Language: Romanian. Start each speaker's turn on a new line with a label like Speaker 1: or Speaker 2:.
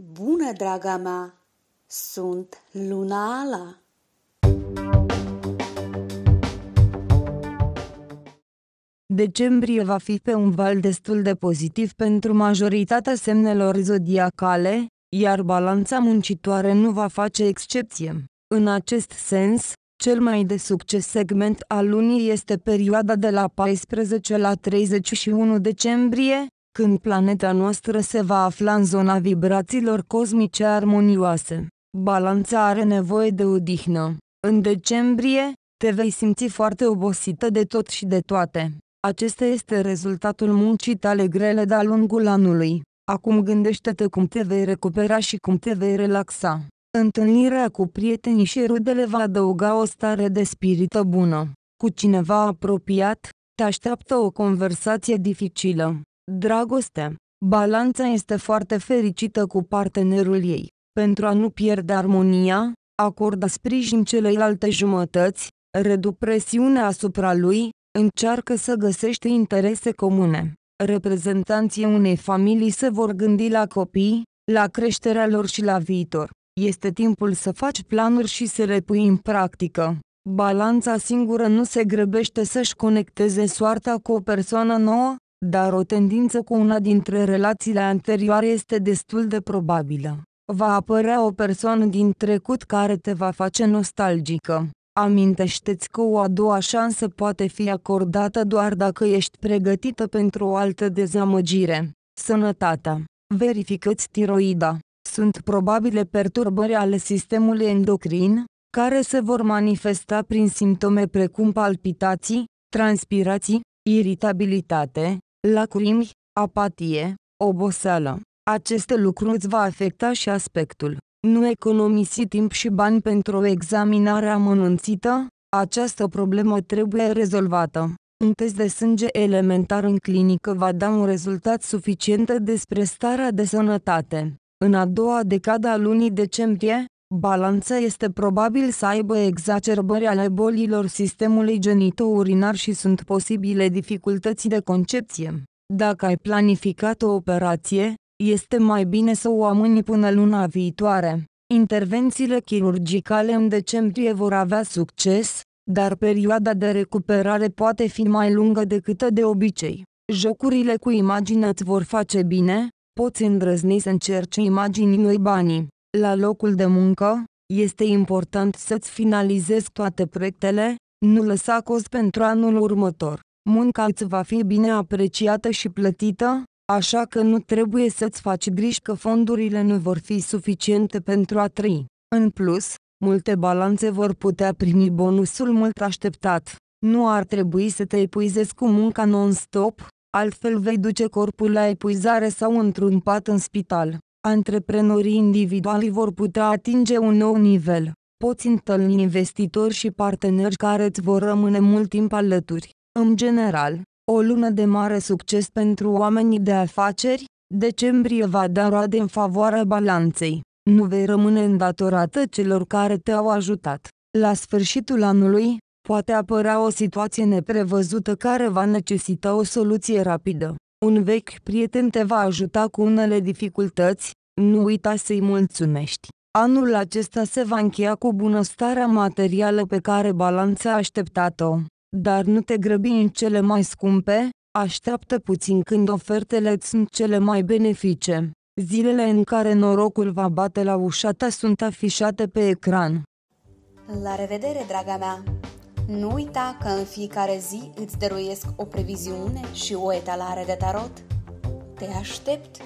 Speaker 1: Bună, draga mea! Sunt Luna Ala!
Speaker 2: Decembrie va fi pe un val destul de pozitiv pentru majoritatea semnelor zodiacale, iar balanța muncitoare nu va face excepție. În acest sens, cel mai de succes segment al lunii este perioada de la 14 la 31 decembrie, când planeta noastră se va afla în zona vibrațiilor cosmice armonioase. Balanța are nevoie de odihnă. În decembrie, te vei simți foarte obosită de tot și de toate. Acesta este rezultatul muncii tale grele de-a lungul anului. Acum gândește-te cum te vei recupera și cum te vei relaxa. Întâlnirea cu prietenii și rudele va adăuga o stare de spirită bună. Cu cineva apropiat, te așteaptă o conversație dificilă. Dragoste. Balanța este foarte fericită cu partenerul ei. Pentru a nu pierde armonia, acordă sprijin celeilalte jumătăți, redu presiunea asupra lui, încearcă să găsești interese comune. Reprezentanții unei familii se vor gândi la copii, la creșterea lor și la viitor. Este timpul să faci planuri și să le pui în practică. Balanța singură nu se grăbește să-și conecteze soarta cu o persoană nouă, dar o tendință cu una dintre relațiile anterioare este destul de probabilă. Va apărea o persoană din trecut care te va face nostalgică. Amintește-ți că o a doua șansă poate fi acordată doar dacă ești pregătită pentru o altă dezamăgire. Sănătatea. Verifică-ți tiroida. Sunt probabile perturbări ale sistemului endocrin, care se vor manifesta prin simptome precum palpitații, transpirații, iritabilitate, lacrimi, apatie, oboseală. Aceste lucruri îți va afecta și aspectul. Nu economisi timp și bani pentru o examinare amănunțită, această problemă trebuie rezolvată. Un test de sânge elementar în clinică va da un rezultat suficient despre starea de sănătate. În a doua decada a lunii decembrie, balanța este probabil să aibă exacerbări ale bolilor sistemului genito-urinar și sunt posibile dificultăți de concepție. Dacă ai planificat o operație, este mai bine să o amâni până luna viitoare. Intervențiile chirurgicale în decembrie vor avea succes, dar perioada de recuperare poate fi mai lungă decât de obicei. Jocurile cu imagine îți vor face bine, poți îndrăzni să încerci imagini noi banii. La locul de muncă, este important să-ți finalizezi toate proiectele, nu lăsa cost pentru anul următor. Munca îți va fi bine apreciată și plătită, așa că nu trebuie să-ți faci griji că fondurile nu vor fi suficiente pentru a trăi. În plus, multe balanțe vor putea primi bonusul mult așteptat. Nu ar trebui să te epuizezi cu munca non-stop, altfel vei duce corpul la epuizare sau într-un pat în spital. Antreprenorii individuali vor putea atinge un nou nivel. Poți întâlni investitori și parteneri care îți vor rămâne mult timp alături. În general, o lună de mare succes pentru oamenii de afaceri, decembrie va da roade în favoarea balanței. Nu vei rămâne îndatorată celor care te-au ajutat. La sfârșitul anului, poate apărea o situație neprevăzută care va necesita o soluție rapidă. Un vechi prieten te va ajuta cu unele dificultăți, nu uita să-i mulțumești. Anul acesta se va încheia cu bunăstarea materială pe care balanța a așteptat-o. Dar nu te grăbi în cele mai scumpe, așteaptă puțin când ofertele sunt cele mai benefice. Zilele în care norocul va bate la ușa ta sunt afișate pe ecran.
Speaker 1: La revedere, draga mea! Nu uita că în fiecare zi îți dăruiesc o previziune și o etalare de tarot. Te aștept!